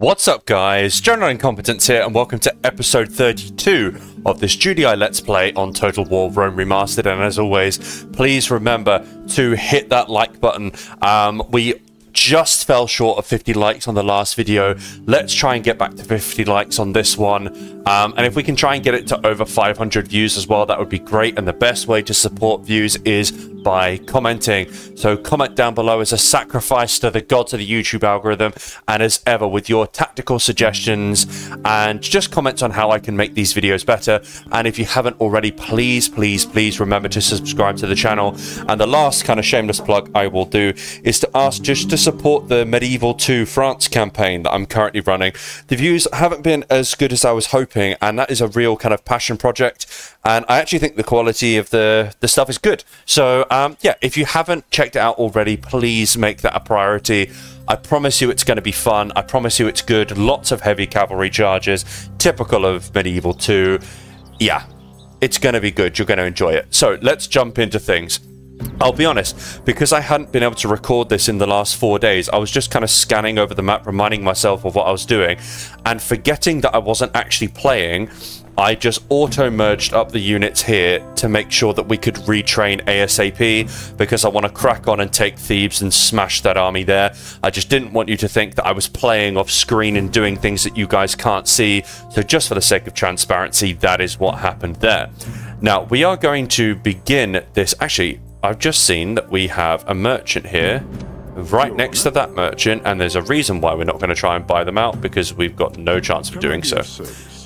What's up guys, General Incompetence here and welcome to episode 32 of this GDI Let's Play on Total War Rome Remastered and as always, please remember to hit that like button. Um, we just fell short of 50 likes on the last video. Let's try and get back to 50 likes on this one. Um, and if we can try and get it to over 500 views as well, that would be great. And the best way to support views is by commenting. So comment down below as a sacrifice to the gods of the YouTube algorithm. And as ever, with your tactical suggestions and just comments on how I can make these videos better. And if you haven't already, please, please, please remember to subscribe to the channel. And the last kind of shameless plug I will do is to ask just to support the Medieval 2 France campaign that I'm currently running. The views haven't been as good as I was hoping, and that is a real kind of passion project. And I actually think the quality of the, the stuff is good. So, um, yeah, if you haven't checked it out already, please make that a priority. I promise you it's going to be fun. I promise you it's good. Lots of heavy cavalry charges, typical of Medieval 2. Yeah, it's going to be good. You're going to enjoy it. So let's jump into things. I'll be honest, because I hadn't been able to record this in the last four days, I was just kind of scanning over the map, reminding myself of what I was doing, and forgetting that I wasn't actually playing, I just auto-merged up the units here to make sure that we could retrain ASAP, because I want to crack on and take Thebes and smash that army there. I just didn't want you to think that I was playing off screen and doing things that you guys can't see, so just for the sake of transparency, that is what happened there. Now, we are going to begin this... Actually, I've just seen that we have a merchant here right next to that merchant and there's a reason why we're not going to try and buy them out because we've got no chance of doing so.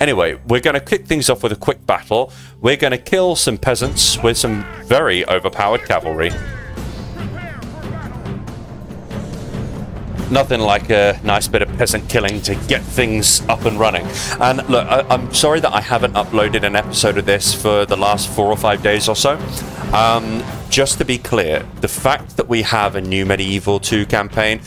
Anyway, we're going to kick things off with a quick battle. We're going to kill some peasants with some very overpowered cavalry. nothing like a nice bit of peasant killing to get things up and running. And look, I, am sorry that I haven't uploaded an episode of this for the last four or five days or so. Um, just to be clear, the fact that we have a new Medieval 2 campaign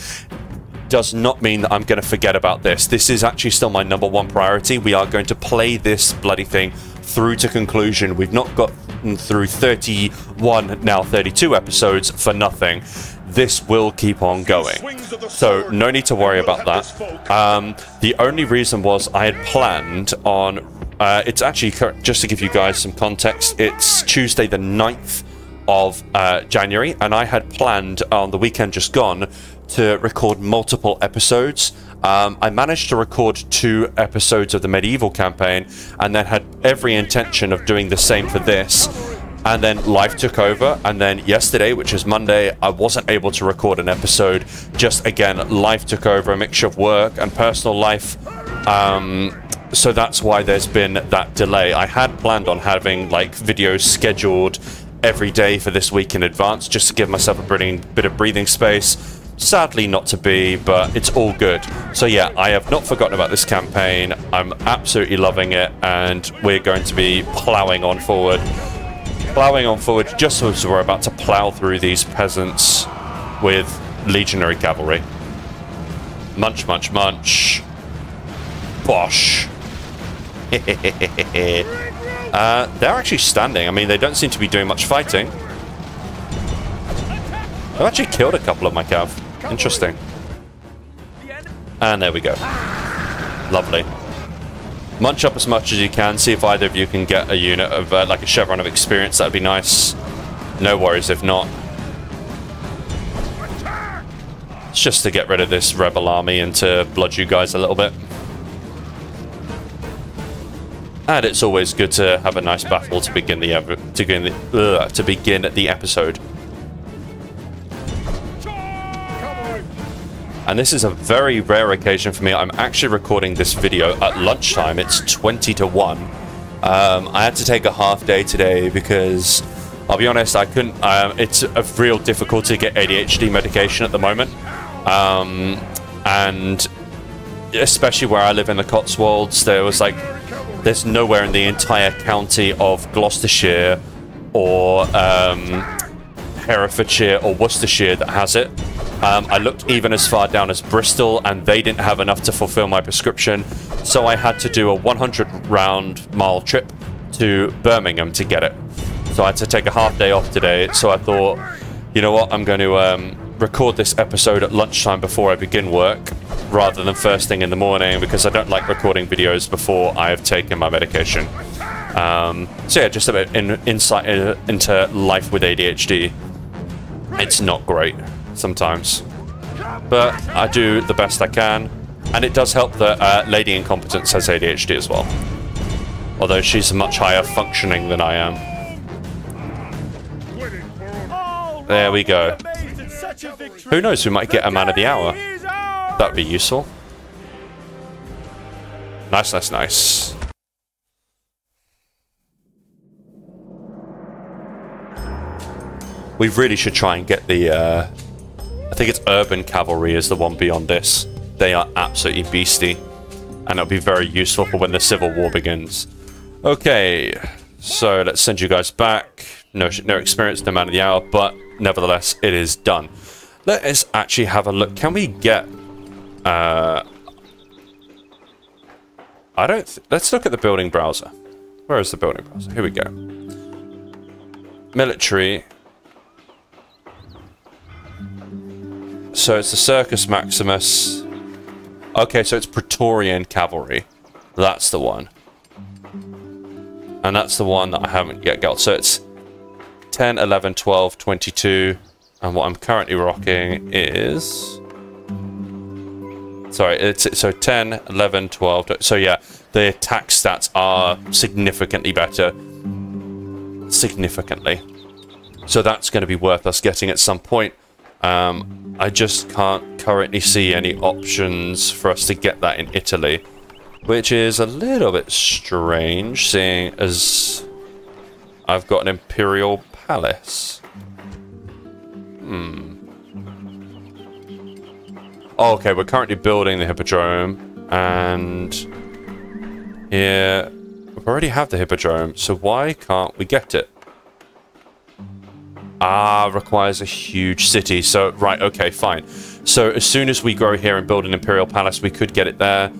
does not mean that I'm going to forget about this. This is actually still my number one priority. We are going to play this bloody thing through to conclusion. We've not got through 31, now 32 episodes for nothing this will keep on going. So no need to worry about that. Um, the only reason was I had planned on... Uh, it's actually, just to give you guys some context, it's Tuesday the 9th of uh, January, and I had planned on the weekend just gone to record multiple episodes. Um, I managed to record two episodes of the medieval campaign and then had every intention of doing the same for this. And then life took over. And then yesterday which is monday i wasn't able to record an episode. Just again life took over a mixture of work and personal life. Um, so that's why there's been that delay. I had planned on having like videos scheduled every day for this week in advance just to give myself a bit of breathing space sadly not to be but it's all good so yeah i have not forgotten about this campaign i'm absolutely loving it and we're going to be plowing on forward Ploughing on forward just as we're about to plough through these peasants with legionary cavalry. Munch, munch, munch. Bosh. uh, they're actually standing. I mean, they don't seem to be doing much fighting. I've actually killed a couple of my cav. Interesting. And there we go. Lovely munch up as much as you can. See if either of you can get a unit of uh, like a chevron of experience. That'd be nice. No worries if not. It's just to get rid of this rebel army and to blood you guys a little bit. And it's always good to have a nice battle to begin the to begin the, uh, to begin the episode. And this is a very rare occasion for me. I'm actually recording this video at lunchtime. It's 20 to 1. Um, I had to take a half day today because, I'll be honest, I couldn't... Um, it's a real difficulty to get ADHD medication at the moment. Um, and especially where I live in the Cotswolds, there was like... There's nowhere in the entire county of Gloucestershire or um, Herefordshire or Worcestershire that has it. Um, I looked even as far down as Bristol, and they didn't have enough to fulfill my prescription, so I had to do a 100 round mile trip to Birmingham to get it. So I had to take a half day off today, so I thought, you know what, I'm going to um, record this episode at lunchtime before I begin work rather than first thing in the morning because I don't like recording videos before I have taken my medication. Um, so yeah, just a bit in, insight into life with ADHD. It's not great sometimes, but I do the best I can, and it does help that uh, Lady Incompetence has ADHD as well. Although she's much higher functioning than I am. There we go. Who knows, we might get a man of the hour. That would be useful. Nice, nice, nice. We really should try and get the, uh, I think it's Urban Cavalry is the one beyond this. They are absolutely beastie. And it'll be very useful for when the Civil War begins. Okay, so let's send you guys back. No, no experience, no man of the hour, but nevertheless, it is done. Let us actually have a look. Can we get... Uh, I don't... Let's look at the building browser. Where is the building browser? Here we go. Military. So it's the Circus Maximus. Okay, so it's Praetorian Cavalry. That's the one. And that's the one that I haven't yet got. So it's 10, 11, 12, 22. And what I'm currently rocking is... Sorry, it's so 10, 11, 12. So yeah, the attack stats are significantly better. Significantly. So that's going to be worth us getting at some point. Um, I just can't currently see any options for us to get that in Italy. Which is a little bit strange, seeing as I've got an Imperial Palace. Hmm. Oh, okay, we're currently building the Hippodrome, and here we already have the Hippodrome, so why can't we get it? Ah, requires a huge city. So, right, okay, fine. So, as soon as we grow here and build an Imperial Palace, we could get it there.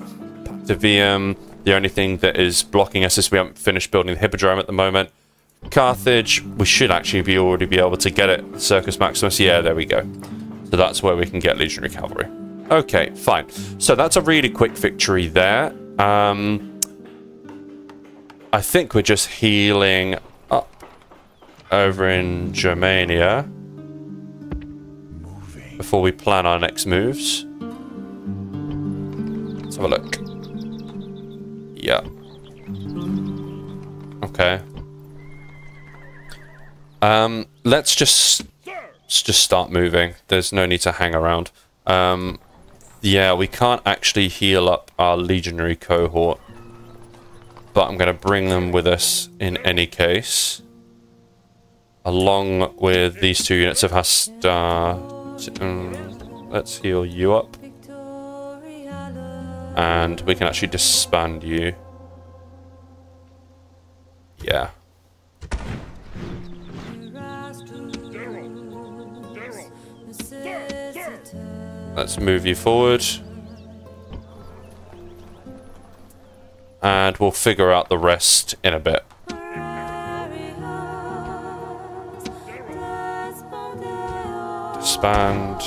Patavium, the only thing that is blocking us is we haven't finished building the Hippodrome at the moment. Carthage, we should actually be already be able to get it. Circus Maximus, yeah, there we go. So that's where we can get Legionary Cavalry. Okay, fine. So that's a really quick victory there. Um, I think we're just healing over in Germania before we plan our next moves. Let's have a look. Yeah. Okay. Um, let's just let's just start moving. There's no need to hang around. Um, yeah, we can't actually heal up our legionary cohort, but I'm going to bring them with us in any case along with these two units of Hasta. Um, let's heal you up. And we can actually disband you. Yeah. Let's move you forward. And we'll figure out the rest in a bit. Expand.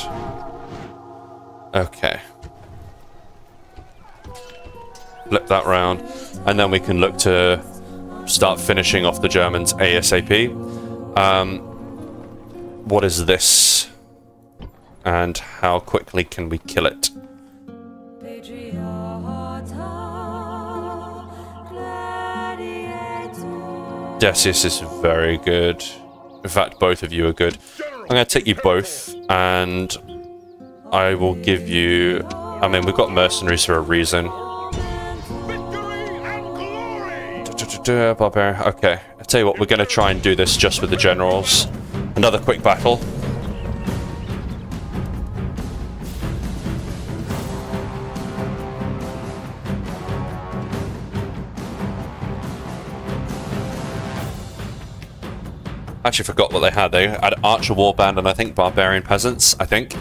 Okay. Flip that round, and then we can look to start finishing off the Germans ASAP. Um, what is this? And how quickly can we kill it? Decius is very good. In fact, both of you are good. I'm going to take you both, and I will give you... I mean, we've got mercenaries for a reason. Barbarian. Okay, I'll tell you what, we're going to try and do this just with the generals. Another quick battle. Actually forgot what they had. They had Archer Warband and I think Barbarian Peasants, I think.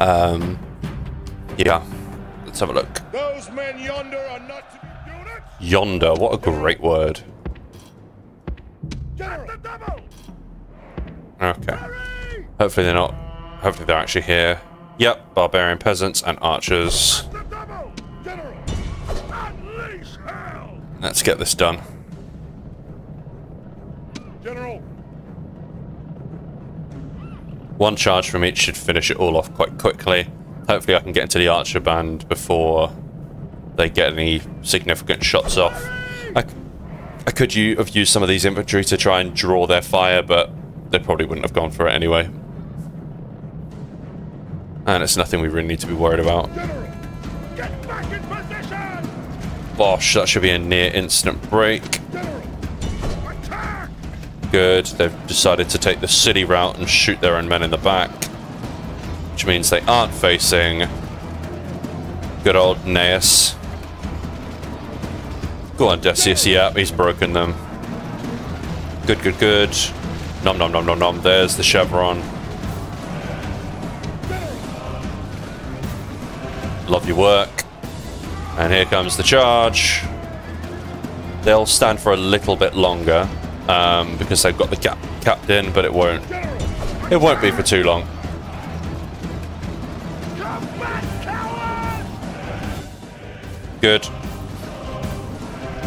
Um, yeah. Let's have a look. Those men yonder are not Yonder, what a great word. Okay. Hopefully they're not hopefully they're actually here. Yep, barbarian peasants and archers. Let's get this done. One charge from each should finish it all off quite quickly. Hopefully I can get into the archer band before they get any significant shots off. I, I could have used some of these infantry to try and draw their fire, but they probably wouldn't have gone for it anyway. And it's nothing we really need to be worried about. Bosh, that should be a near instant break. Good, they've decided to take the city route and shoot their own men in the back. Which means they aren't facing good old Gnaeus. Go on, Decius, yeah, he's broken them. Good, good, good. Nom nom nom nom nom, there's the chevron. Love your work. And here comes the charge. They'll stand for a little bit longer um, because they've got the cap capped in, but it won't. It won't be for too long. Good.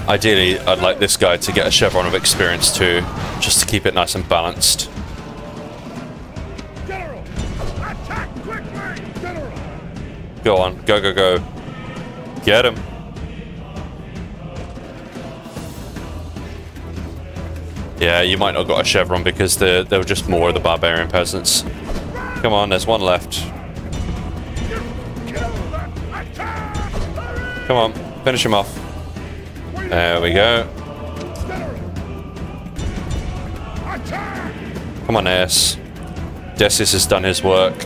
Ideally, I'd like this guy to get a chevron of experience too, just to keep it nice and balanced. Go on, go, go, go. Get him. Yeah, you might not got a chevron because there were just more of the barbarian peasants. Come on, there's one left. Come on, finish him off. There we go. Come on, Ace. Decius has done his work.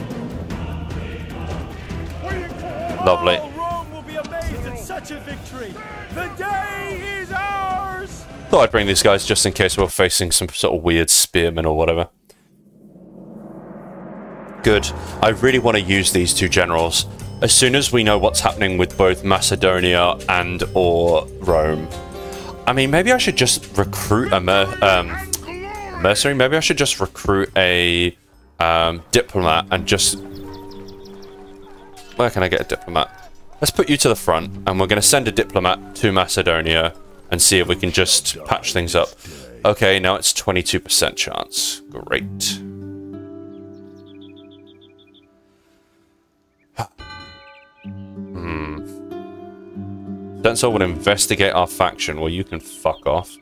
Lovely. Thought I'd bring these guys just in case we're facing some sort of weird spearmen or whatever. Good. I really want to use these two generals. As soon as we know what's happening with both Macedonia and or Rome. I mean, maybe I should just recruit a mer um, mercenary. Maybe I should just recruit a um, diplomat and just where can I get a diplomat? Let's put you to the front, and we're going to send a diplomat to Macedonia and see if we can just patch things up. Okay, now it's 22% chance. Great. Hmm. Stencil would investigate our faction. Well, you can fuck off.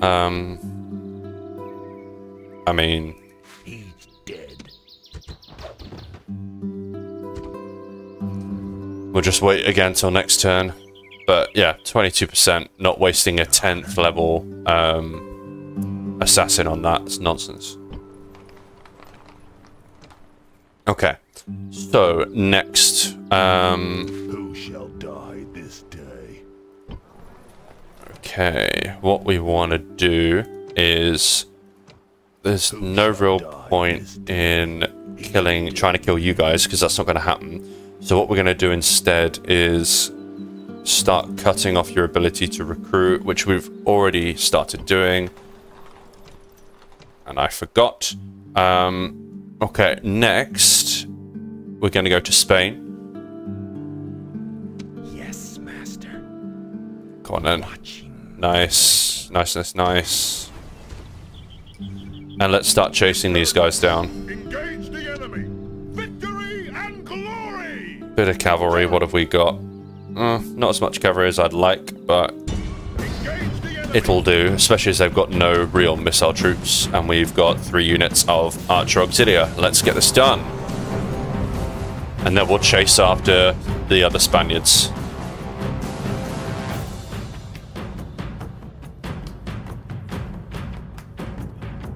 Um... I mean... We'll just wait again till next turn. But yeah, 22%, not wasting a 10th level um, assassin on that. It's nonsense. Okay. So, next. Um, Who shall die this day? Okay, what we want to do is... There's Who no real point in killing, trying to kill you guys, because that's not going to happen. So what we're going to do instead is start cutting off your ability to recruit, which we've already started doing. And I forgot. Um, okay, next, we're going to go to Spain. Yes, master. Go on then. Nice, nice, nice, nice. And let's start chasing these guys down. Bit of cavalry, what have we got? Uh, not as much cavalry as I'd like, but it'll do, especially as they've got no real missile troops, and we've got three units of archer auxilia. Let's get this done. And then we'll chase after the other Spaniards.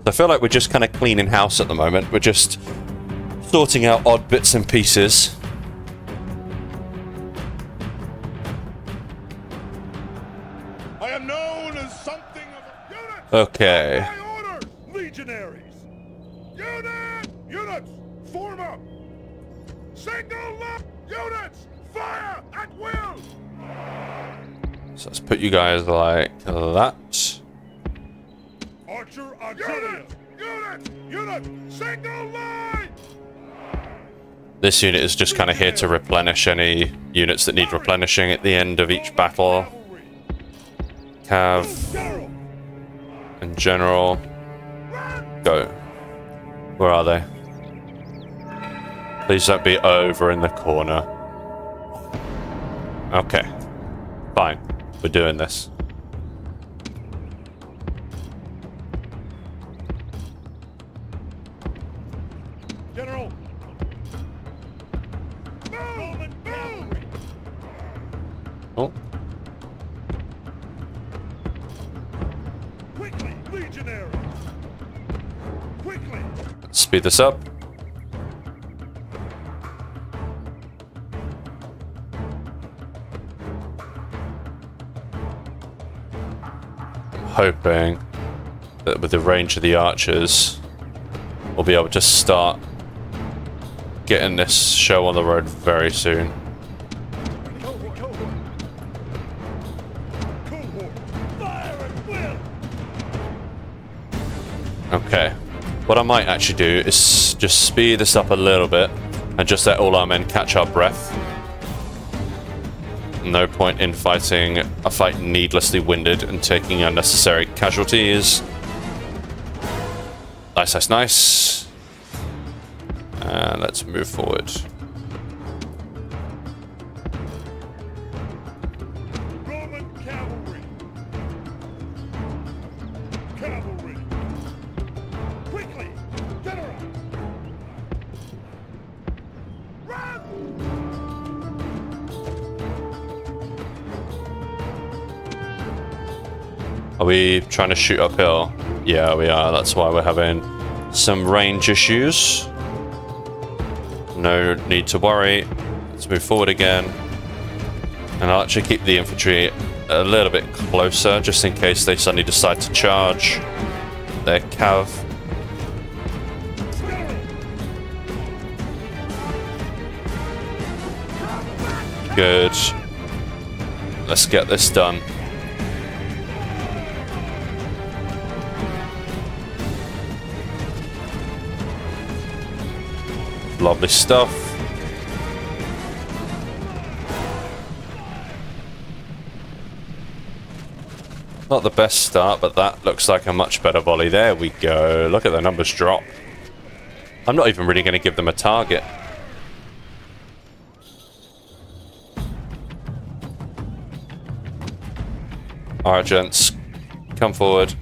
I feel like we're just kind of cleaning house at the moment. We're just sorting out odd bits and pieces. Okay. Legionaries. Unit! Units, form up. Single. Units, fire at will. So let's put you guys like that. Archer auxiliary. Units, Unit! Unit! Single line! This unit is just kind of here to replenish any units that need replenishing at the end of each battle. Cav! And General. Go. Where are they? Please don't be over in the corner. Okay. Fine. We're doing this. This up. Hoping that with the range of the archers, we'll be able to start getting this show on the road very soon. What I might actually do is just speed this up a little bit and just let all our men catch our breath. No point in fighting a fight needlessly winded and taking unnecessary casualties. Nice, nice, nice. And let's move forward. Trying to shoot uphill? Yeah, we are. That's why we're having some range issues. No need to worry. Let's move forward again. And I'll actually keep the infantry a little bit closer, just in case they suddenly decide to charge their cav. Good. Let's get this done. Lovely stuff. Not the best start, but that looks like a much better volley. There we go. Look at the numbers drop. I'm not even really going to give them a target. Alright, gents. Come forward.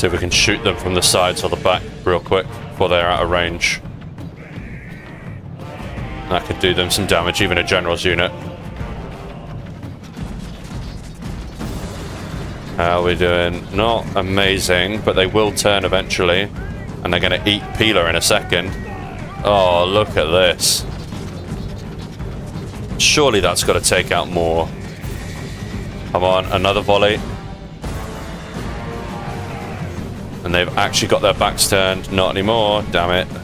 See if we can shoot them from the sides or the back real quick before they're out of range. That could do them some damage, even a general's unit. Uh, How are we doing? Not amazing, but they will turn eventually. And they're going to eat Peeler in a second. Oh, look at this. Surely that's got to take out more. Come on, another volley. And they've actually got their backs turned. Not anymore. Damn it.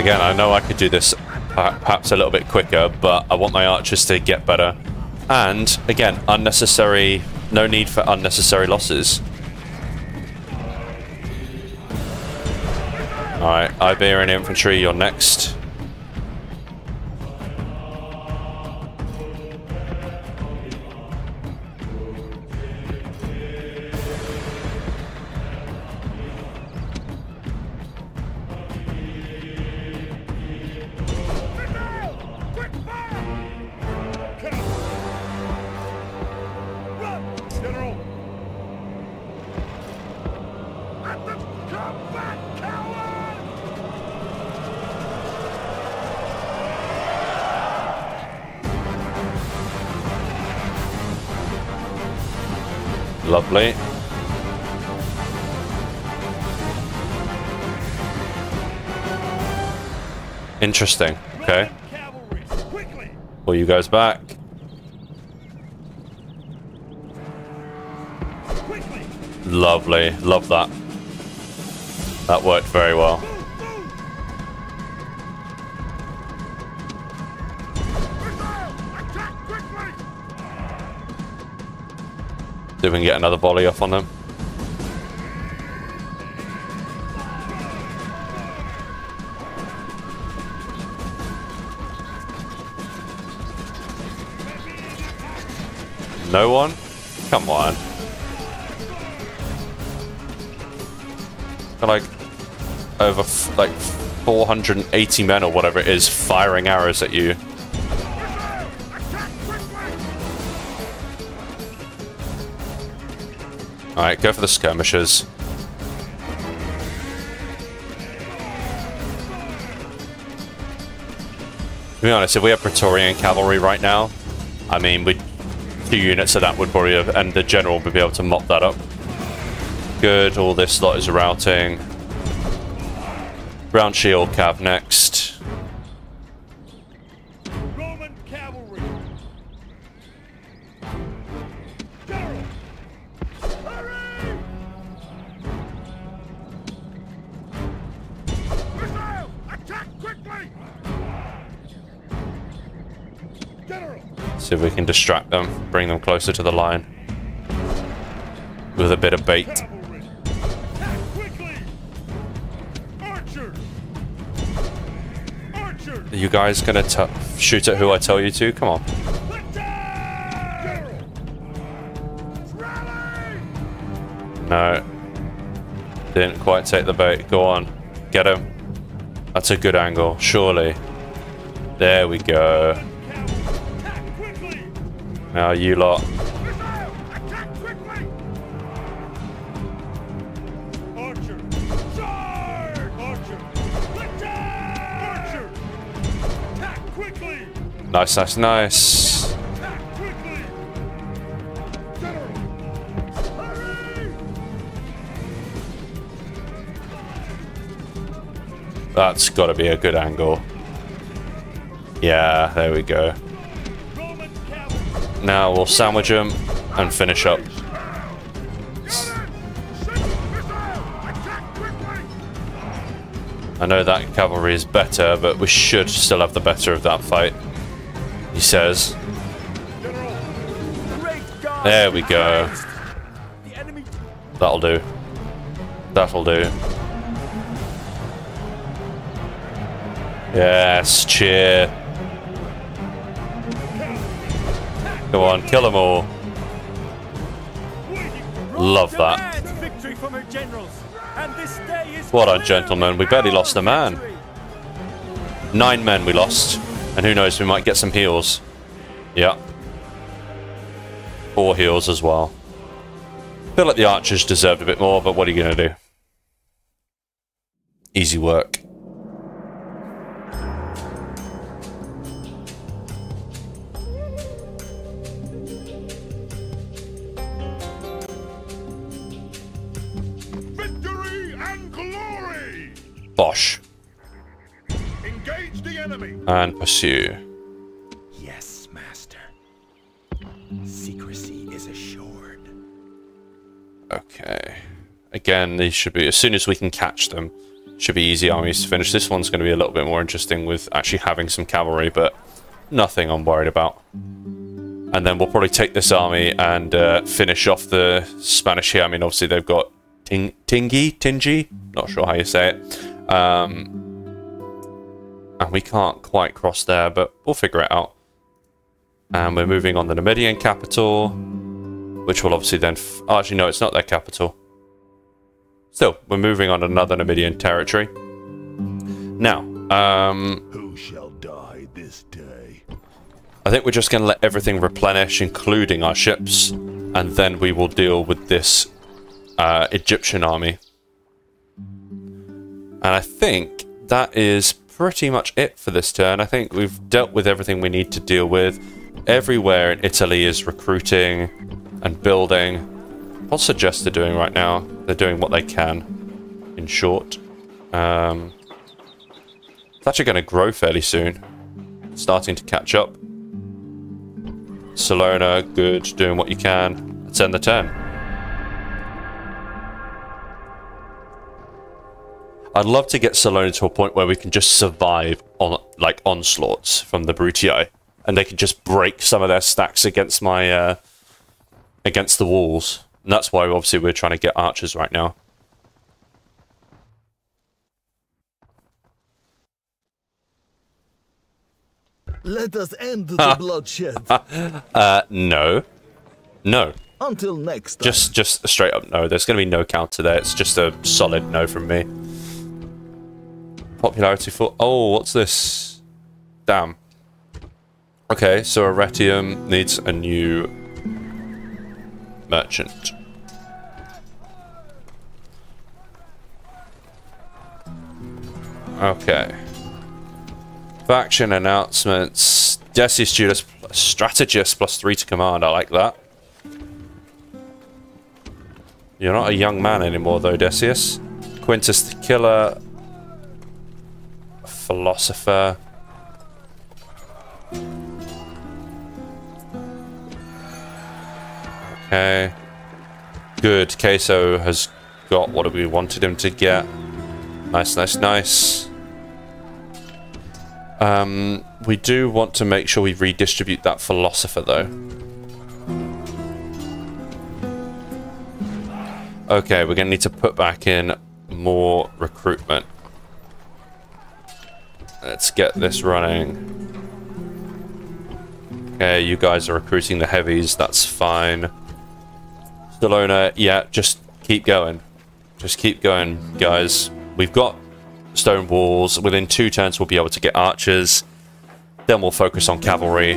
Again, I know I could do this uh, perhaps a little bit quicker, but I want my archers to get better. And, again, unnecessary... No need for unnecessary losses. Alright, Iberian Infantry, you're next. Interesting. Okay. Pull you guys back. Lovely. Love that. That worked very well. See if we can get another volley off on them. No one? Come on. Got like over like 480 men or whatever it is firing arrows at you. Alright, go for the skirmishers. To be honest, if we had Praetorian cavalry right now, I mean, we two units of that would probably have, and the general would be able to mop that up. Good, all this lot is routing. Ground shield cav See if we can distract them, bring them closer to the line. With a bit of bait. Cavalry! Attack quickly! Archers! Archers! Are you guys gonna t- shoot at who I tell you to? Come on. Attack! General! Rally! No. Didn't quite take the bait. Go on. Get him. That's a good angle, surely. There we go. Now you lot. Nice, nice, nice. That's got to be a good angle. Yeah, there we go. Now we'll sandwich them and finish up. I know that cavalry is better, but we should still have the better of that fight. He says. There we go. That'll do. That'll do. Yes, cheer. Go on, kill them all. Love that. What a gentleman. We barely lost a man. Nine men we lost. And who knows, we might get some heals. Yeah. Four heals as well. Feel like the archers deserved a bit more, but what are you going to do? Easy work. And pursue. Yes, master. Secrecy is assured. Okay. Again, these should be, as soon as we can catch them, should be easy armies to finish. This one's going to be a little bit more interesting with actually having some cavalry, but nothing I'm worried about. And then we'll probably take this army and uh, finish off the Spanish here. I mean, obviously they've got Ting Tingi, Tingi, not sure how you say it. Um, and we can't quite cross there, but we'll figure it out. And we're moving on the Numidian capital, which will obviously then. Oh, actually, no, it's not their capital. Still, we're moving on another Numidian territory. Now, um, Who shall die this day? I think we're just going to let everything replenish, including our ships, and then we will deal with this uh, Egyptian army. And I think that is pretty much it for this turn. I think we've dealt with everything we need to deal with. Everywhere in Italy is recruiting and building. What's Segesta doing right now? They're doing what they can, in short. Um, it's actually going to grow fairly soon. Starting to catch up. Salona, good, doing what you can. Let's end the turn. I'd love to get Salona to a point where we can just survive on like onslaughts from the Brutii, and they can just break some of their stacks against my uh, against the walls. And that's why obviously we're trying to get archers right now. Let us end the bloodshed. Uh, no, no, Until next time. just just straight up no. There's going to be no counter there. It's just a solid no from me. Popularity for oh, what's this? Damn. Okay, so Arretium needs a new merchant. Okay. Faction announcements. Decius Judas strategist plus three to command. I like that. You're not a young man anymore, though, Decius. Quintus the killer. Philosopher. Okay. Good. Queso has got what we wanted him to get. Nice, nice, nice. Um, we do want to make sure we redistribute that philosopher, though. Okay, we're going to need to put back in more recruitment. Let's get this running. Okay, you guys are recruiting the heavies, that's fine. Salona, yeah, just keep going. Just keep going, guys. We've got stone walls. Within two turns, we'll be able to get archers. Then we'll focus on cavalry.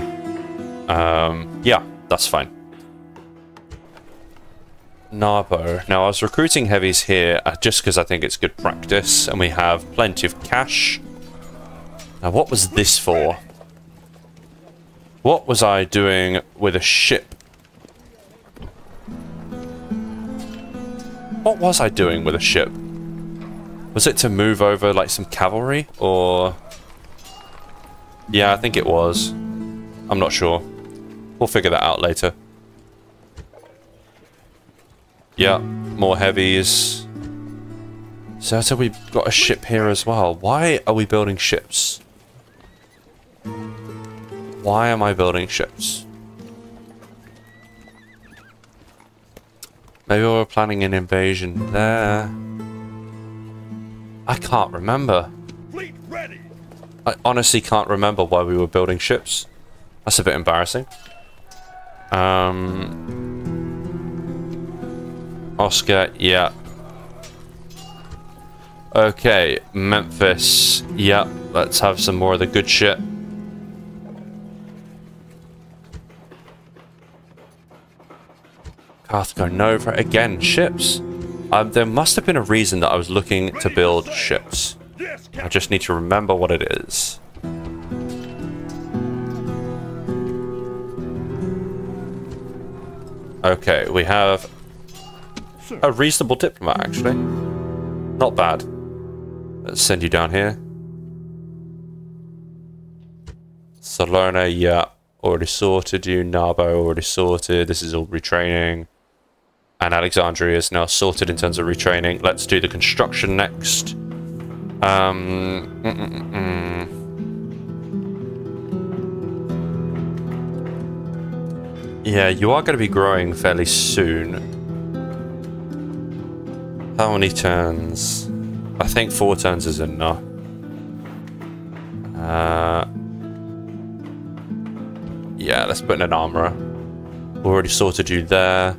Um, yeah, that's fine. Narbo. Now, I was recruiting heavies here uh, just because I think it's good practice, and we have plenty of cash. Now, what was this for? What was I doing with a ship? What was I doing with a ship? Was it to move over like some cavalry or Yeah, I think it was. I'm not sure. We'll figure that out later. Yeah, more heavies. So, so we've got a ship here as well. Why are we building ships? Why am I building ships? Maybe we're planning an invasion there. I can't remember. Fleet ready. I honestly can't remember why we were building ships. That's a bit embarrassing. Um, Osca, yeah. Okay, Memphis, yeah. Let's have some more of the good shit. Carthage Nova again, ships. Um, there must have been a reason that I was looking to build ships. I just need to remember what it is. Okay, we have a reasonable diplomat, actually. Not bad. Let's send you down here. Salona, yeah, already sorted you. Narbo, already sorted. This is all retraining. And Alexandria is now sorted in terms of retraining. Let's do the construction next. Um, mm, mm, mm. Yeah, you are going to be growing fairly soon. How many turns? I think four turns is enough. Uh, yeah, let's put in an armorer. Already sorted you there.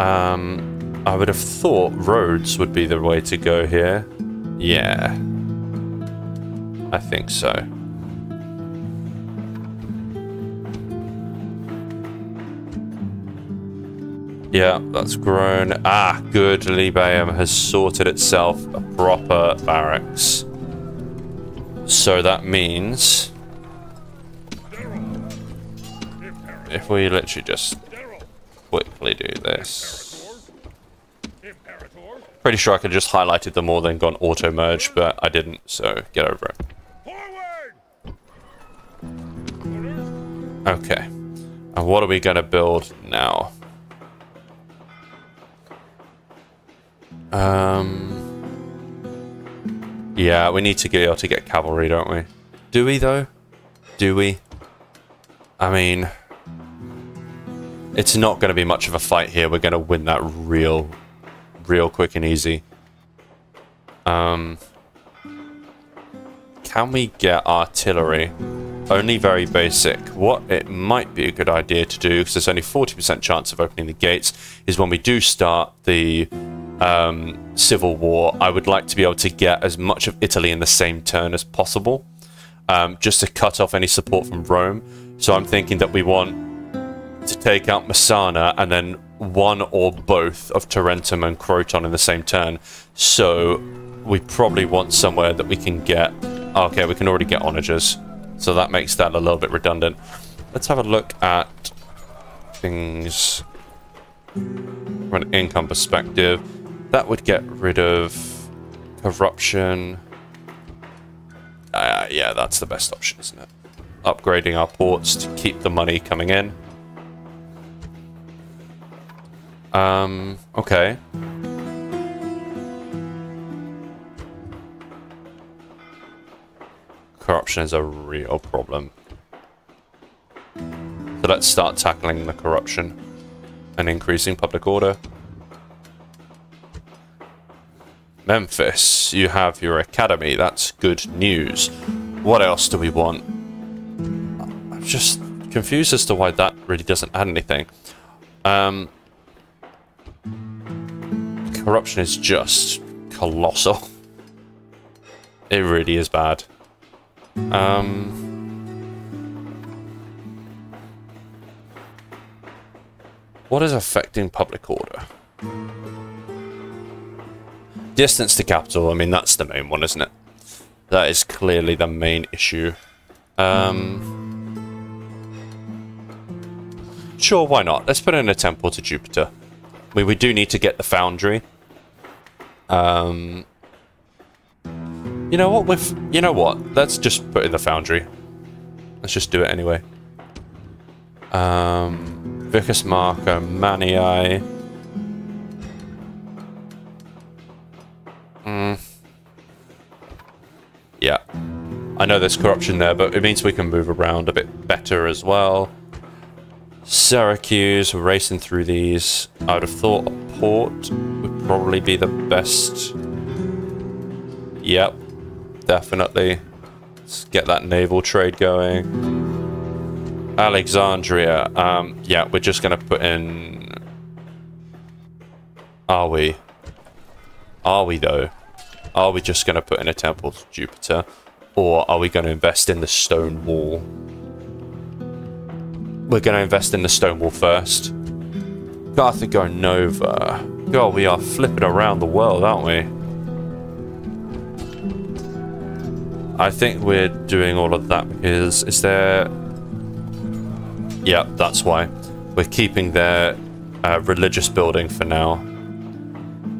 Um, I would have thought roads would be the way to go here. Yeah. I think so. Yeah, that's grown. Ah, good. Libeum has sorted itself a proper barracks. So that means if we literally just quickly do this. Pretty sure I could just highlighted them all, then gone auto merge, but I didn't, so get over it. Okay. And what are we going to build now? Um. Yeah, we need to able to get cavalry, don't we? Do we, though? Do we? I mean... It's not going to be much of a fight here. We're going to win that real, real quick and easy. Um... Can we get artillery? Only very basic. What it might be a good idea to do, because there's only 40% chance of opening the gates, is when we do start the um, civil war, I would like to be able to get as much of Italy in the same turn as possible, um, just to cut off any support from Rome. So I'm thinking that we want to take out Messana and then one or both of Tarentum and Croton in the same turn. So we probably want somewhere that we can get... Okay, we can already get onagers. So that makes that a little bit redundant. Let's have a look at things from an income perspective. That would get rid of corruption. Uh, yeah, that's the best option, isn't it? Upgrading our ports to keep the money coming in. Um, okay. Corruption is a real problem. So let's start tackling the corruption and increasing public order. Memphis, you have your academy. That's good news. What else do we want? I'm just confused as to why that really doesn't add anything. Um, corruption is just colossal. It really is bad. Um, what is affecting public order? Distance to capital, I mean, that's the main one, isn't it? That is clearly the main issue. Um, sure, why not? Let's put in a temple to Jupiter. We, we do need to get the foundry. Um, you know what? With you know what? Let's just put in the foundry. Let's just do it anyway. Um, Vicus Marcomannii. Hmm. Yeah. I know there's corruption there, but it means we can move around a bit better as well. Syracuse, racing through these. I would have thought a port would probably be the best. Yep, definitely. Let's get that naval trade going. Alexandria, um, yeah, we're just going to put in... Are we? Are we, though? Are we just going to put in a temple to Jupiter? Or are we going to invest in the stone wall? We're going to invest in the stone wall first. Carthago Nova. God, we are flipping around the world, aren't we? I think we're doing all of that because is there... Yeah, that's why. We're keeping their uh, religious building for now.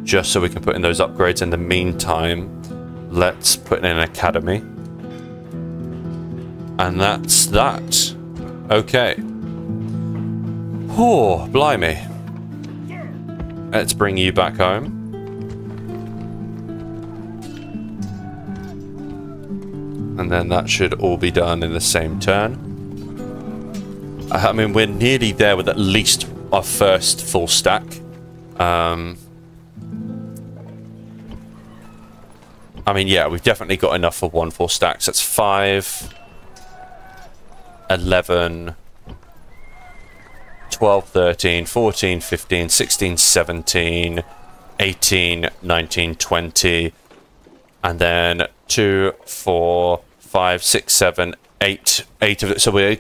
Just so we can put in those upgrades. In the meantime, let's put in an academy. And that's that. Okay. Oh, blimey. Let's bring you back home. And then that should all be done in the same turn. I mean, we're nearly there with at least our first full stack. Um, I mean, yeah, we've definitely got enough for one full stack. So that's 5, 11, 12, 13, 14, 15, 16, 17, 18, 19, 20, and then 2, 4, 5, 6, 7, 8, 8 of it. So we're,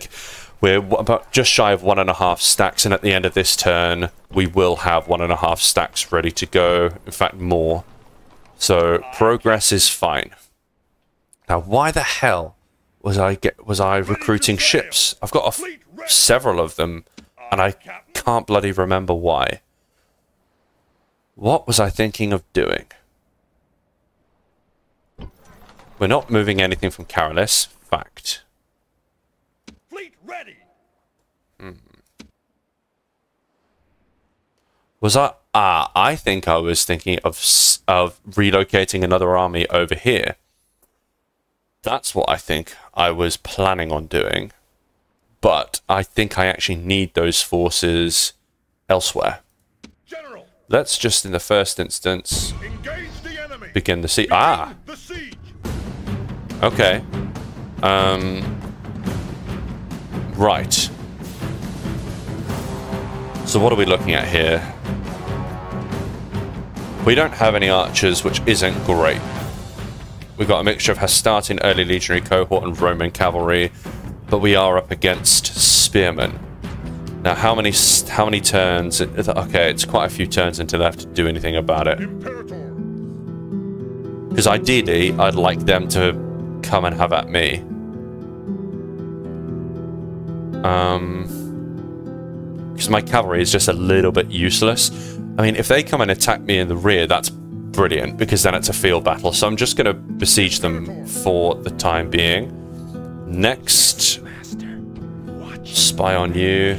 we're about just shy of one and a half stacks, and at the end of this turn, we will have one and a half stacks ready to go. In fact, more. So progress is fine. Now, why the hell was I get was I recruiting ships? I've got several of them, and I can't bloody remember why. What was I thinking of doing? We're not moving anything from Caralis. Fact. Fleet ready. Was I? Ah, I think I was thinking of of relocating another army over here. That's what I think I was planning on doing. But I think I actually need those forces elsewhere. General, Let's just, in the first instance, engage the enemy. begin the siege. Ah, The siege. okay. Um. Right. So what are we looking at here? We don't have any archers, which isn't great. We've got a mixture of Hastati early legionary cohort and Roman cavalry, but we are up against spearmen. Now, how many how many turns? Okay, it's quite a few turns until they have to do anything about it. Because ideally, I'd like them to come and have at me. Um, because my cavalry is just a little bit useless. I mean, if they come and attack me in the rear, that's brilliant because then it's a field battle. So I'm just going to besiege them for the time being. Next, spy on you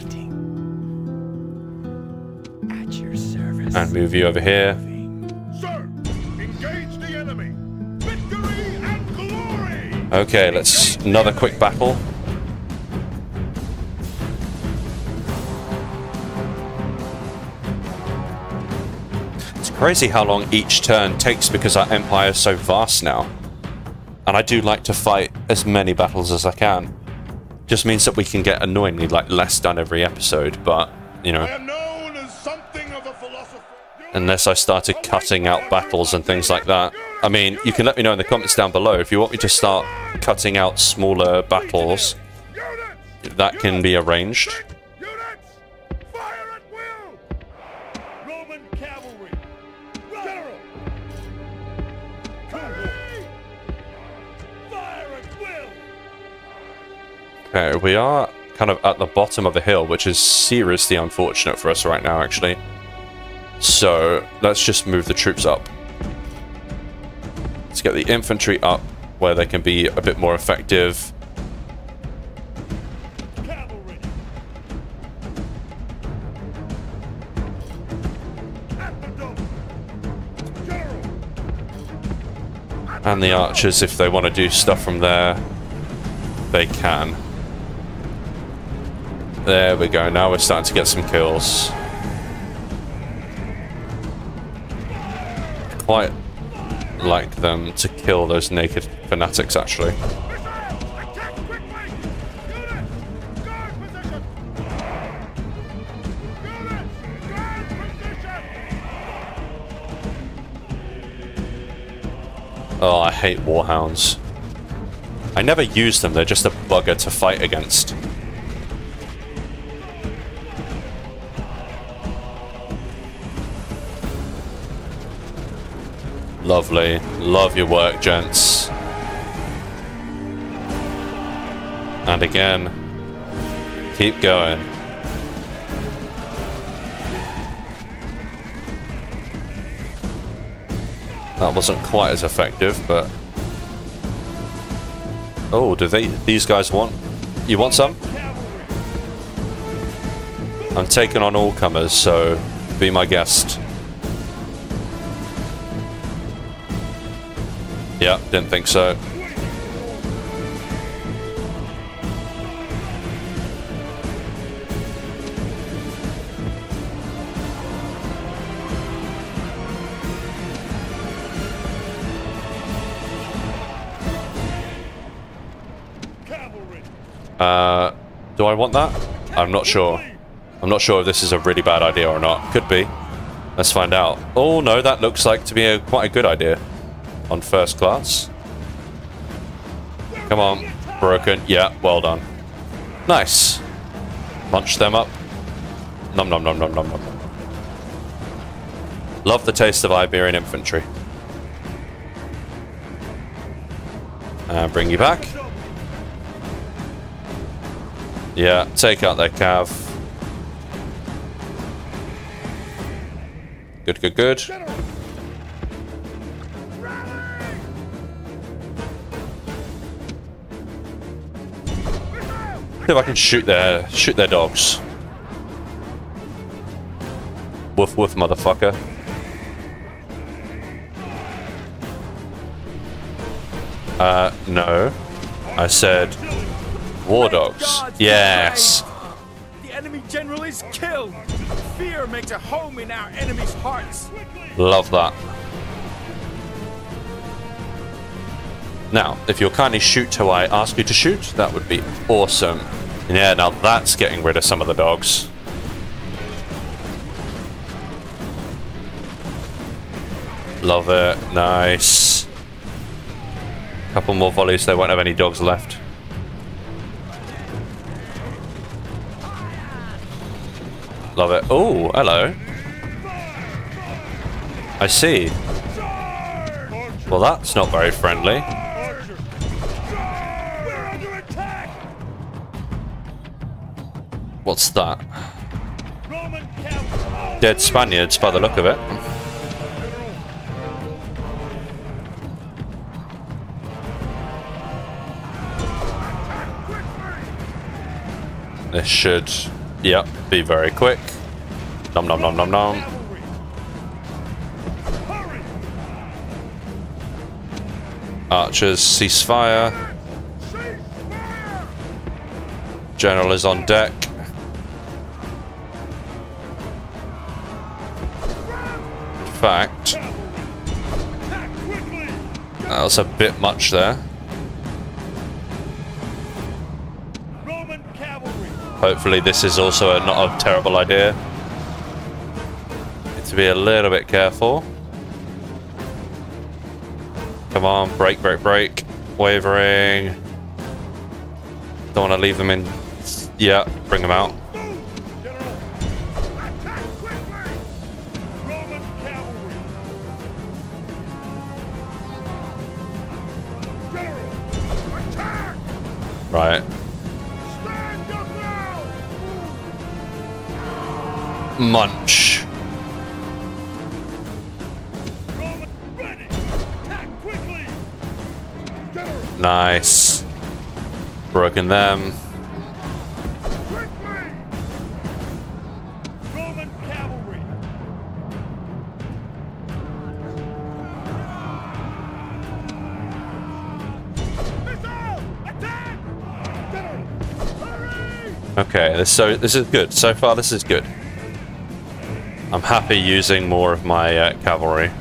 At your service. and move you over here. Sir, engage the enemy. Victory and glory. Okay, let's another quick battle. It's crazy how long each turn takes because our empire is so vast now. And I do like to fight as many battles as I can. Just means that we can get annoyingly like less done every episode, but you know, am known as something of a philosopher. unless I started cutting out battles and things like that. I mean, you can let me know in the comments down below if you want me to start cutting out smaller battles. That can be arranged. Okay, we are kind of at the bottom of the hill, which is seriously unfortunate for us right now, actually. So, let's just move the troops up. Let's get the infantry up where they can be a bit more effective. And the archers, if they want to do stuff from there, they can. There we go, now we're starting to get some kills. Quite like them to kill those naked fanatics, actually. Oh, I hate warhounds. I never use them, they're just a bugger to fight against. Lovely. Love your work, gents. And again, keep going. That wasn't quite as effective, but... Oh, do they... These guys want... You want some? I'm taking on all comers, so be my guest. Yeah, didn't think so. Uh, do I want that? I'm not sure. I'm not sure if this is a really bad idea or not. Could be. Let's find out. Oh no, that looks like to be a quite a good idea. On first class. Come on. Broken. Yeah, well done. Nice. Munch them up. Nom nom nom nom nom nom. Love the taste of Iberian infantry. And bring you back. Yeah, take out their cav. Good, good, good. If I can shoot their shoot their dogs. Woof woof, motherfucker. Uh, no. I said war dogs. Yes. The enemy general is killed. Fear makes a home in our enemies' hearts. Love that. Now, if you'll kindly shoot till I ask you to shoot, that would be awesome. Yeah, now that's getting rid of some of the dogs. Love it. Nice. Couple more volleys, they won't have any dogs left. Love it. Oh, hello. I see. Well, that's not very friendly. What's that? Dead Spaniards by the look of it. This should, yep, be very quick. Nom nom nom nom nom. Archers, ceasefire. Cease fire! General is on deck. Fact, that was a bit much there. Hopefully this is also a, not a terrible idea. Need to be a little bit careful. Come on, break, break, break. Wavering. Don't want to leave them in. Yeah, bring them out. Them. Okay, this so this is good. So far, this is good. I'm happy using more of my uh, cavalry.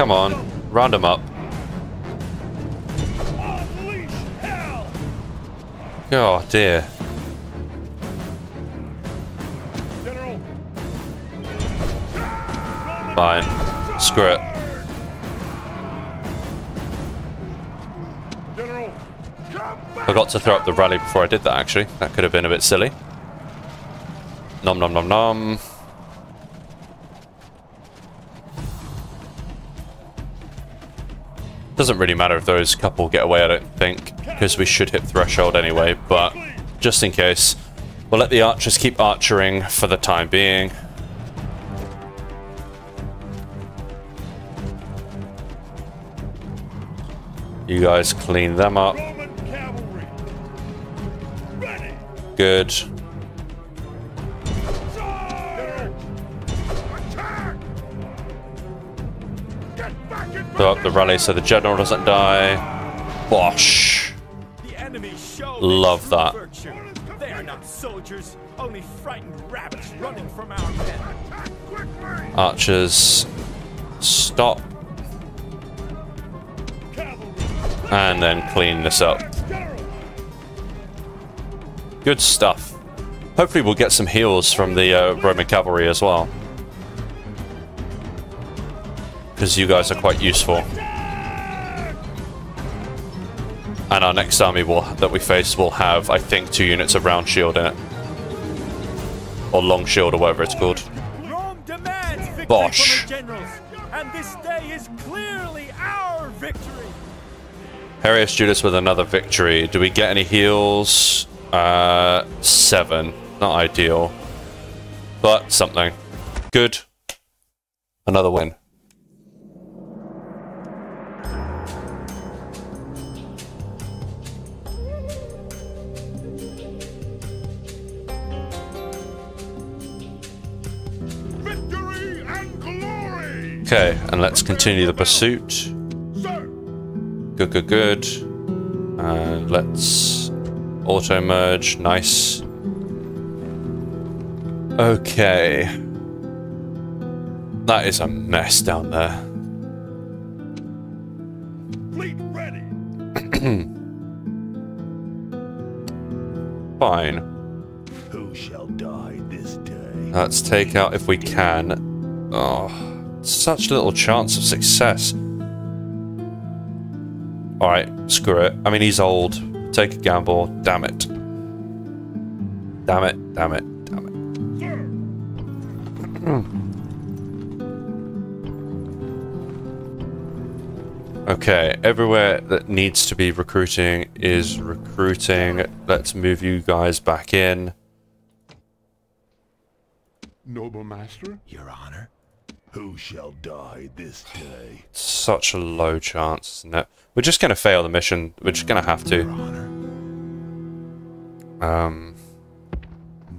Come on, round them up. Oh dear. General! Fine. Screw it. Forgot to throw up the rally before I did that, actually. That could have been a bit silly. Nom nom nom nom. Doesn't really matter if those couple get away, I don't think, because we should hit threshold anyway, but just in case, we'll let the archers keep archering for the time being. You guys clean them up. Roman cavalry! Ready! Good. Up the rally so the general doesn't die. Bosh. Love that. They are not soldiers, only frightened rabbits running from our men. Archers, stop and then clean this up. Good stuff. Hopefully we'll get some heals from the uh, Roman cavalry as well. Because you guys are quite useful. And our next army will, that we face will have, I think, two units of round shield in it. Or long shield or whatever it's called. Rome demands victory Bosh. from her generals, And this day is clearly our victory. Harius Judas with another victory. Do we get any heals? Uh, seven. Not ideal. But something. Good. Another win. Okay, and let's continue the pursuit. Good, good, good. And let's auto merge. Nice. Okay. That is a mess down there. Fleet ready! Fine. Who shall die this day? Let's take out if we can. Oh, such little chance of success. Alright, screw it. I mean, he's old. Take a gamble. Damn it. Damn it, damn it, damn it. Hmm. Okay, everywhere that needs to be recruiting is recruiting. Let's move you guys back in. Noble master? Your honor? Who shall die this day? Such a low chance, isn't it? We're just going to fail the mission. We're just going to have to. Um,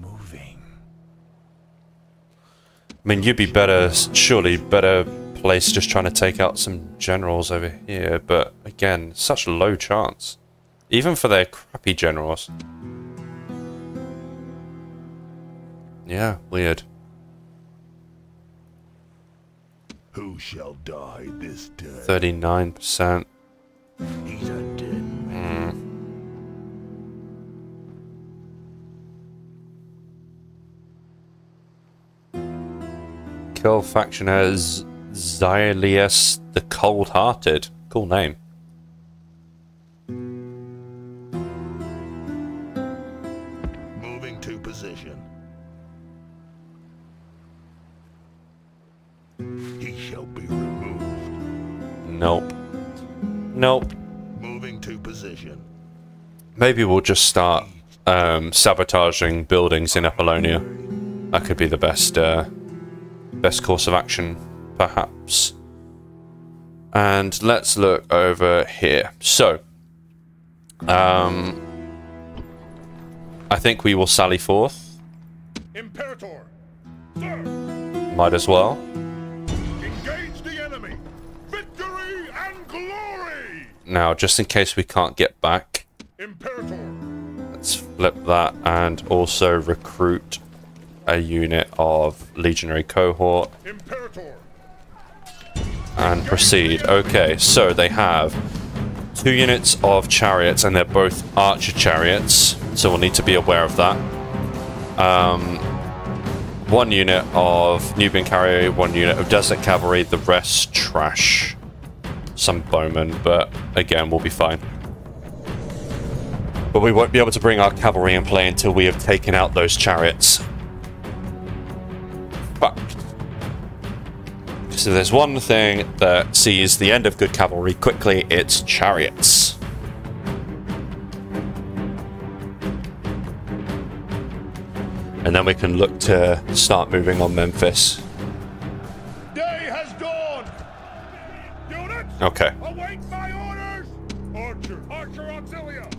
Moving. I mean, you'd be better, surely better place just trying to take out some generals over here, but again, such a low chance. Even for their crappy generals. Yeah, weird. Who shall die this day? 39%. He's a dead man. Hmm. Kill faction as Xylius the Cold Hearted. Cool name. Moving to position. Shall be removed. Nope. Nope. Moving to position. Maybe we'll just start um, sabotaging buildings in Apollonia. That could be the best, uh, best course of action, perhaps. And let's look over here. So, um, I think we will sally forth. Imperator! Might as well. Now, just in case we can't get back, Imperator! let's flip that and also recruit a unit of legionary cohort Imperator! and proceed. Okay, so they have two units of chariots, and they're both archer chariots, so we'll need to be aware of that. Um, one unit of Nubian cavalry, one unit of desert cavalry, the rest trash. Some bowmen, but again, we'll be fine. But we won't be able to bring our cavalry in play until we have taken out those chariots. Fuck. So there's one thing that sees the end of good cavalry quickly, it's chariots. And then we can look to start moving on Memphis. Okay. Await my orders! Archer! Archer Auxilia!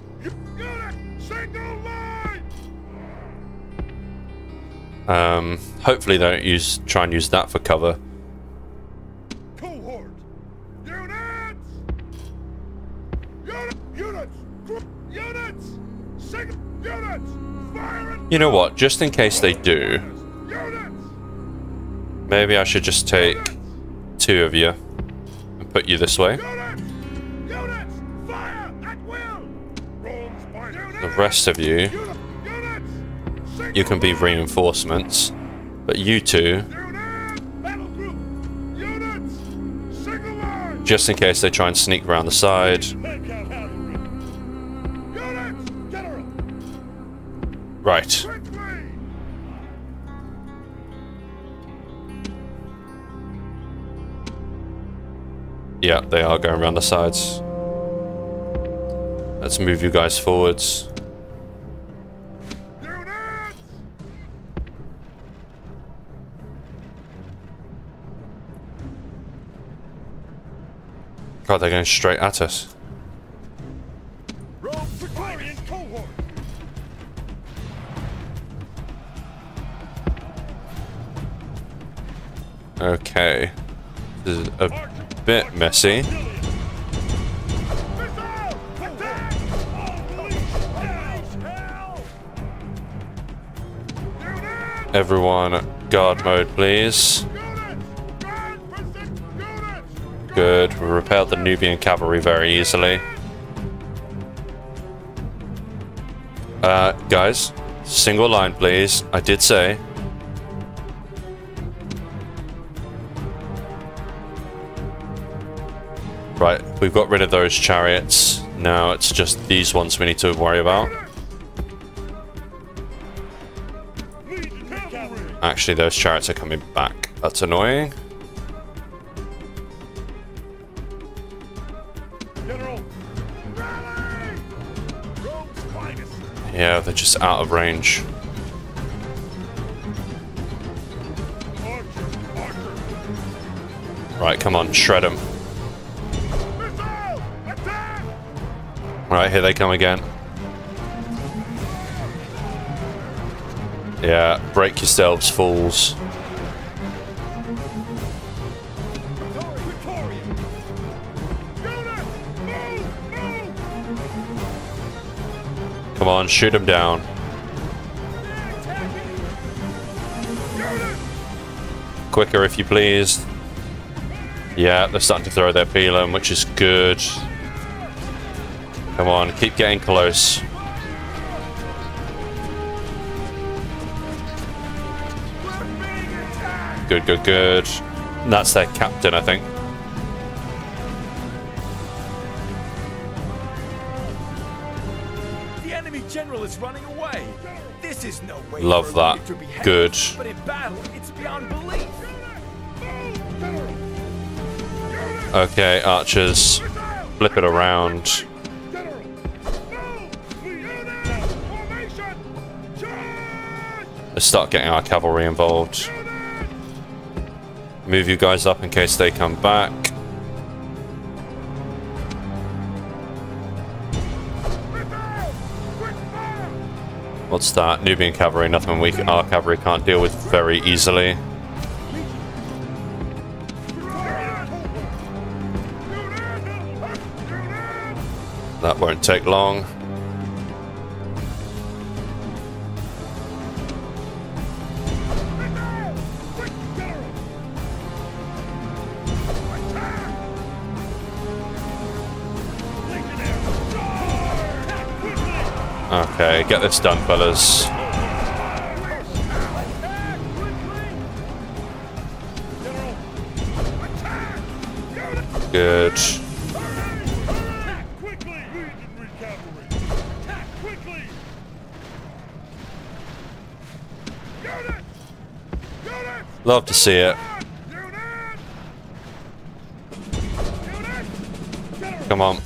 Unit! Single line! Um, hopefully they don't use try and use that for cover. Cohort! Units! Unit! Units! Units! Single units! Fire You know what? Just in case they do, maybe I should just take two of you put you this way. The rest of you, you can be reinforcements, but you two, just in case they try and sneak around the side. Right. Yeah, they are going around the sides. Let's move you guys forwards. God, they're going straight at us. Okay. This is a bit messy. Everyone, guard mode, please. Good. We repelled the Nubian cavalry very easily. Uh, guys, single line, please. I did say. We've got rid of those chariots. Now it's just these ones we need to worry about. Actually, those chariots are coming back. That's annoying. Yeah, they're just out of range. Right, come on, shred them. Right, here they come again. Yeah, break yourselves, fools. Come on, shoot them down. Quicker, if you please. Yeah, they're starting to throw their pilum, which is good. Come on, keep getting close. We're being attacked! Good, good, good. That's their captain, I think. The enemy general is running away. This is no way Love that. behave. Good. But in battle, it's beyond belief. Move! General! Units! Okay, archers, flip it around. Start getting our cavalry involved. Move you guys up in case they come back. What's that? Nubian cavalry, nothing we our cavalry can't deal with very easily. That won't take long. Okay, get this done, fellas. Good. Love to see it. Come on.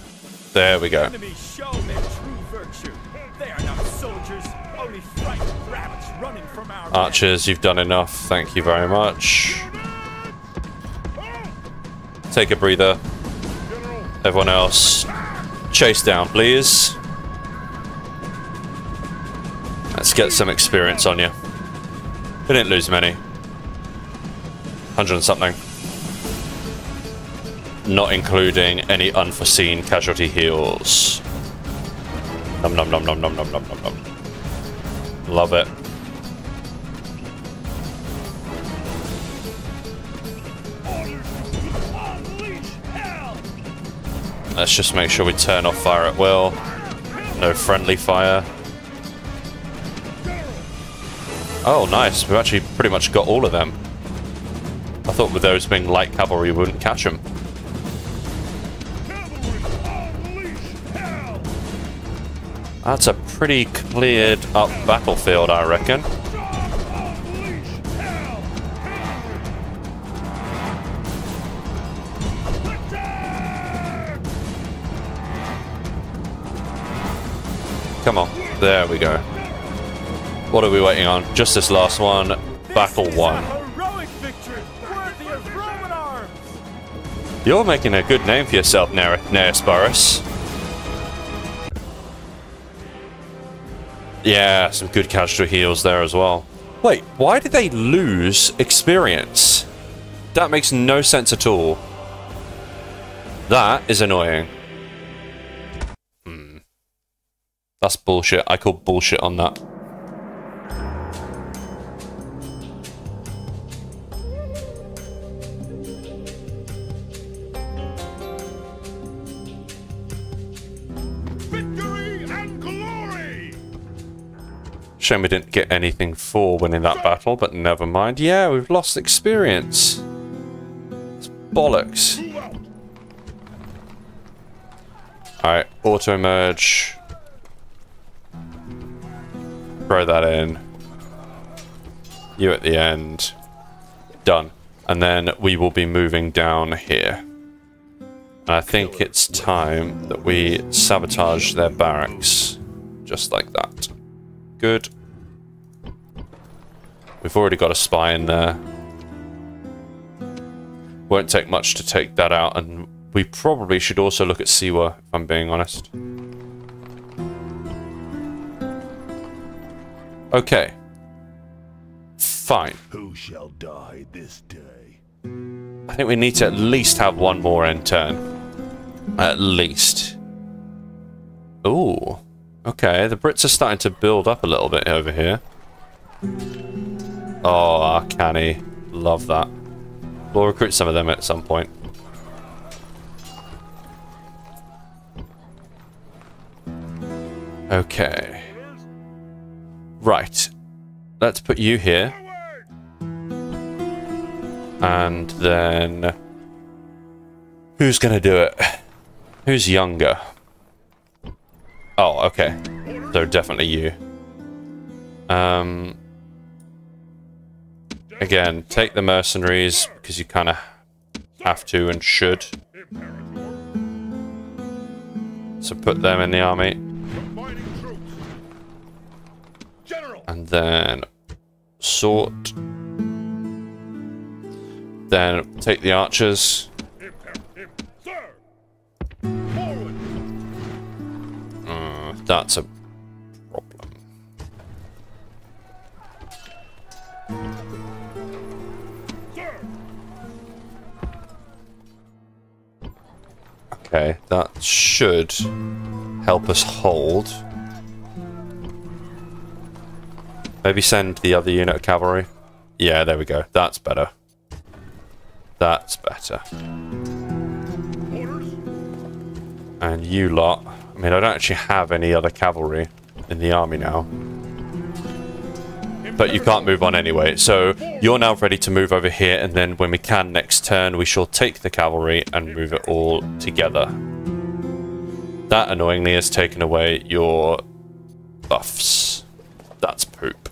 There we go. Archers, you've done enough. Thank you very much. Take a breather. Everyone else, chase down, please. Let's get some experience on you. We didn't lose many. 100 and something. Not including any unforeseen casualty heals. Num num num num num num num num num. Love it. Let's just make sure we turn off fire at will. No friendly fire. Oh, nice. We've actually pretty much got all of them. I thought with those being light cavalry, we wouldn't catch them. That's a pretty cleared up battlefield, I reckon. Come on. There we go. What are we waiting on? Just this last one. Battle one. You're making a good name for yourself, Nair Gnaeus Burrus. Yeah, some good casualty heals there as well. Wait, why did they lose experience? That makes no sense at all. That is annoying. Hmm. That's bullshit. I call bullshit on that. Shame we didn't get anything for winning that battle, but never mind. Yeah, we've lost experience. It's bollocks. Alright, auto merge. Throw that in. You at the end. Done. And then we will be moving down here. And I think it's time that we sabotage their barracks. Just like that. Good. We've already got a spy in there. Won't take much to take that out, and we probably should also look at Siwa, if I'm being honest. Okay. Fine. Who shall die this day? I think we need to at least have one more end turn. At least. Ooh. Okay, the Brits are starting to build up a little bit over here. Oh, Arcani. Love that. We'll recruit some of them at some point. Okay. Right. Let's put you here. And then... Who's gonna do it? Who's younger? Oh, okay. So definitely you. Um... Again, take the mercenaries, because you kind of have to and should. So put them in the army. And then sort. Then take the archers. Uh, that's a Okay, that should help us hold. Maybe send the other unit of cavalry. Yeah, there we go. That's better. That's better. And you lot. I mean, I don't actually have any other cavalry in the army now. But you can't move on anyway. So you're now ready to move over here, and then when we can next turn, we shall take the cavalry and move it all together. That annoyingly has taken away your buffs. That's poop.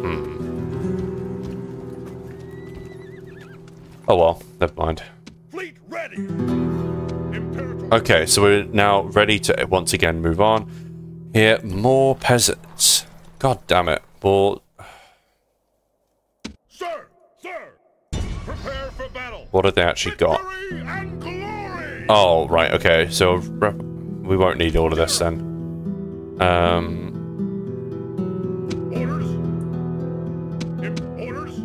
Hmm. Oh well, never mind. Fleet ready! Okay, so we're now ready to once again move on. Here, more peasants. God damn it. Well, Sir! Sir! Prepare for battle! what have they actually got? Victory and glory! Oh, right, okay. So we won't need all of this then. Um, Orders! Orders!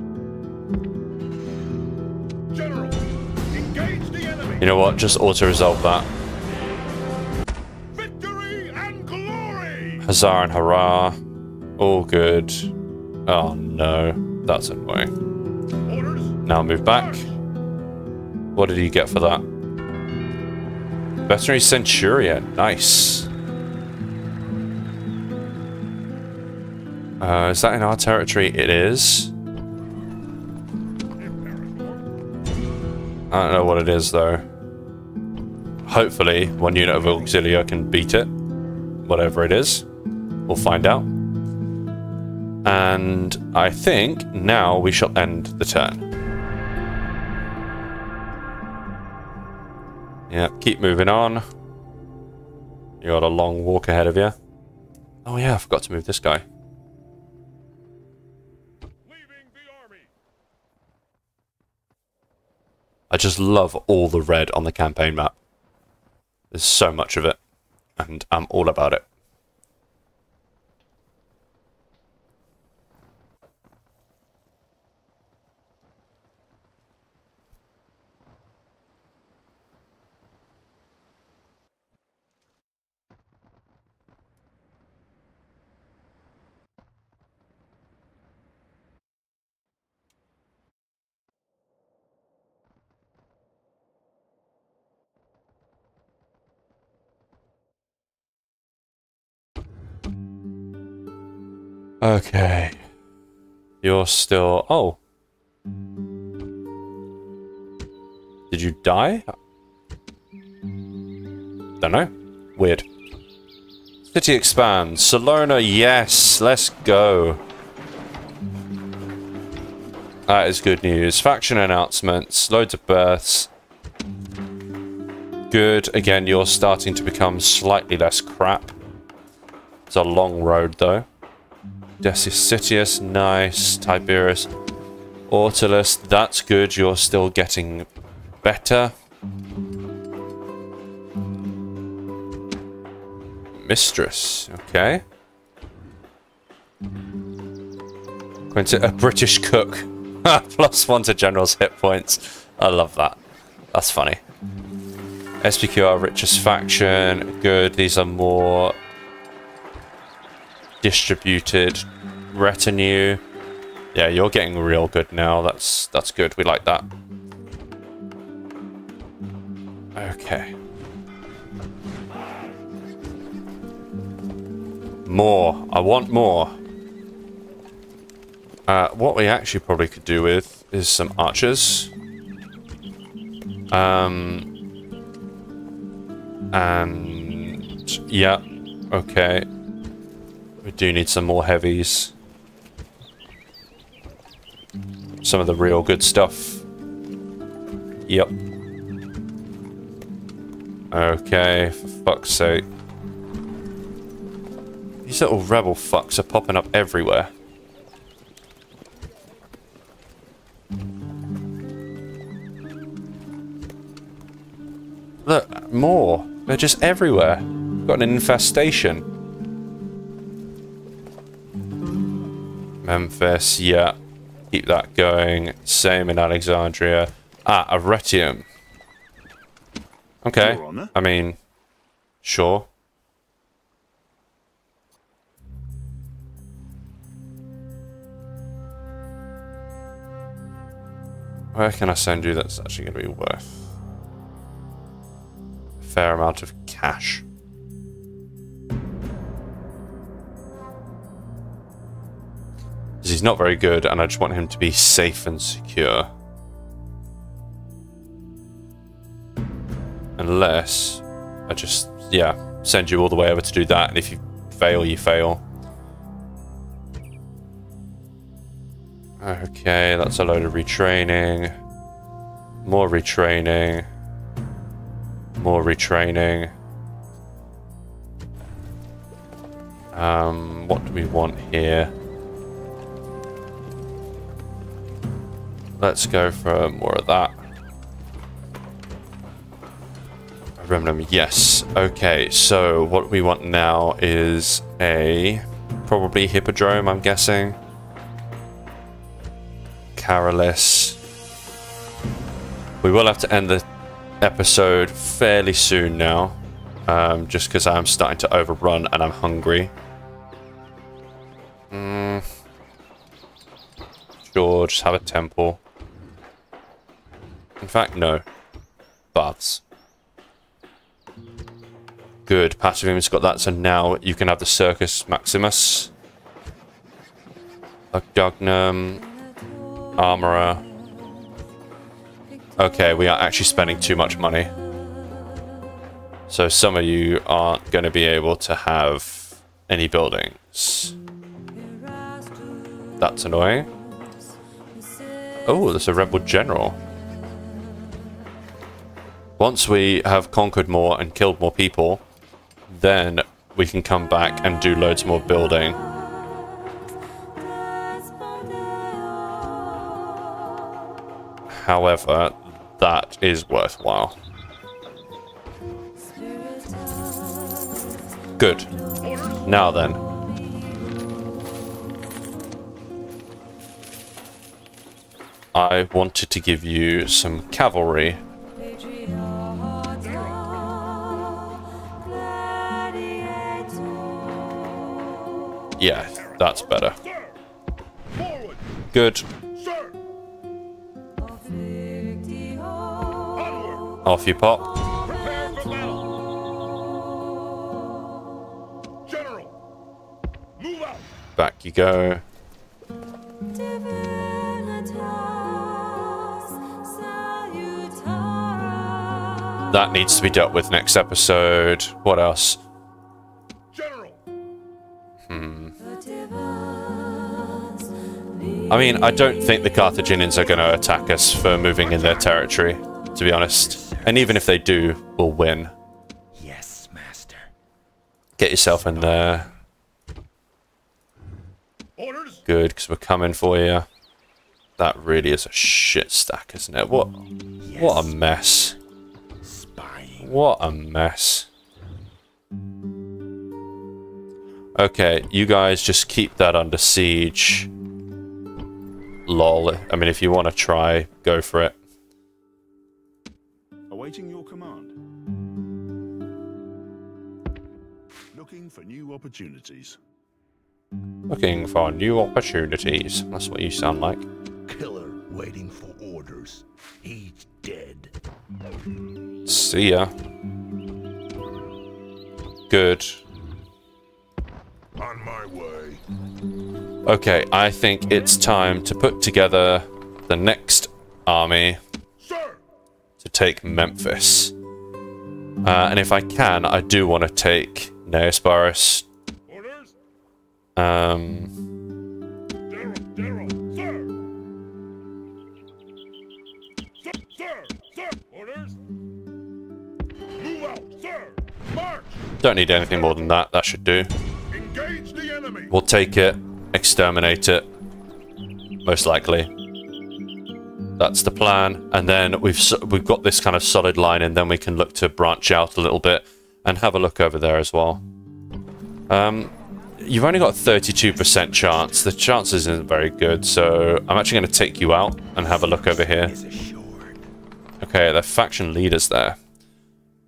General! Engage the enemy! you know what? Just auto-resolve that. Huzzah and hurrah. All good. Oh no, that's annoying. Orders! Now move back. What did he get for that? Veterinary Centurion. Nice. Uh, is that in our territory? It is. I don't know what it is though. Hopefully, one unit of Auxilia can beat it. Whatever it is. We'll find out. And I think now we shall end the turn. Yeah, keep moving on. You got a long walk ahead of you. Oh yeah, I forgot to move this guy. I just love all the red on the campaign map. There's so much of it, and I'm all about it. Okay. You're still... Oh. Did you die? Don't know. Weird. City expands. Salona, yes. Let's go. That is good news. Faction announcements. Loads of births. Good. Again, you're starting to become slightly less crap. It's a long road, though. Decius, nice. Tiberius. Autolus, that's good. You're still getting better. Mistress, okay. Quintin, a British cook. Plus one to general's hit points. I love that. That's funny. SPQ, our richest faction. Good. These are more distributed retinue. Yeah, you're getting real good now. That's that's good. We like that. Okay. More. I want more. Uh, what we actually probably could do with is some archers. Um, and yeah, okay. We do need some more heavies. Some of the real good stuff. Yep. Okay, for fuck's sake. These little rebel fucks are popping up everywhere. Look, more. They're just everywhere. Got an infestation. Memphis, yeah. Keep that going. Same in Alexandria. Ah, Arretium. Okay. I mean, sure. Where can I send you that's actually going to be worth a fair amount of cash? Because he's not very good, and I just want him to be safe and secure. Unless I just, yeah, send you all the way over to do that, and if you fail, you fail. Okay, that's a load of retraining. More retraining. More retraining. Um, what do we want here? Let's go for more of that. Remnum, yes. Okay, so what we want now is a probably hippodrome, I'm guessing. Caralis. We will have to end the episode fairly soon now. Um, just because I'm starting to overrun and I'm hungry. Mm. Just have a temple. In fact, no. Baths. Good. Passive image got that, so now you can have the Circus Maximus. Agdognum. Armorer. Okay, we are actually spending too much money. So some of you aren't going to be able to have any buildings. That's annoying. Oh, there's a rebel general. Once we have conquered more and killed more people, then we can come back and do loads more building. However, that is worthwhile. Good. Now then. I wanted to give you some cavalry. Yeah, that's better. Good. Off you pop. Back you go. That needs to be dealt with next episode. What else? I mean, I don't think the Carthaginians are going to attack us for moving in their territory, to be honest. And even if they do, we'll win. Yes, master. Get yourself in there. Orders! Good, because we're coming for you. That really is a shit stack, isn't it? What, what a mess. Spying. What a mess. Okay, you guys just keep that under siege. Lol. I mean, if you want to try, go for it. Awaiting your command. Looking for new opportunities. Looking for new opportunities. That's what you sound like. Killer waiting for orders. He's dead. See ya. Good. On my way. Okay, I think it's time to put together the next army to take Memphis. Uh, and if I can, I do want to take Neosporus. Um, don't need anything more than that. That should do. We'll take it, exterminate it, most likely. That's the plan, and then we've we've got this kind of solid line, and then we can look to branch out a little bit and have a look over there as well. Um, you've only got 32% chance. The chances isn't very good, so I'm actually going to take you out and have a look over here. Okay, the faction leaders there.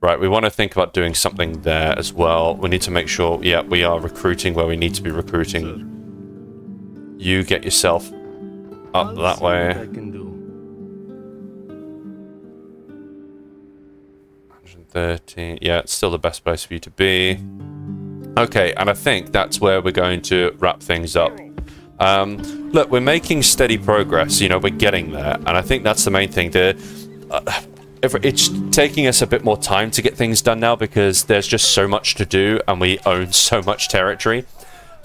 Right, we want to think about doing something there as well. We need to make sure, yeah, we are recruiting where we need to be recruiting. You get yourself up that way. I can do. 113. Yeah, it's still the best place for you to be. Okay, and I think that's where we're going to wrap things up. Um, look, we're making steady progress. You know, we're getting there, and I think that's the main thing. The, uh, if it's taking us a bit more time to get things done now because there's just so much to do, and we own so much territory.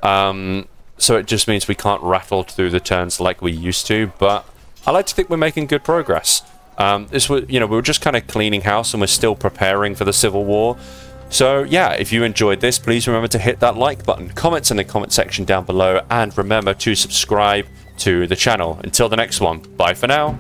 Um, so it just means we can't rattle through the turns like we used to. But I like to think we're making good progress. Um, this was, you know, we were just kind of cleaning house, and we're still preparing for the Civil War. So yeah, if you enjoyed this, please remember to hit that like button, comments in the comment section down below, and remember to subscribe to the channel. Until the next one, bye for now.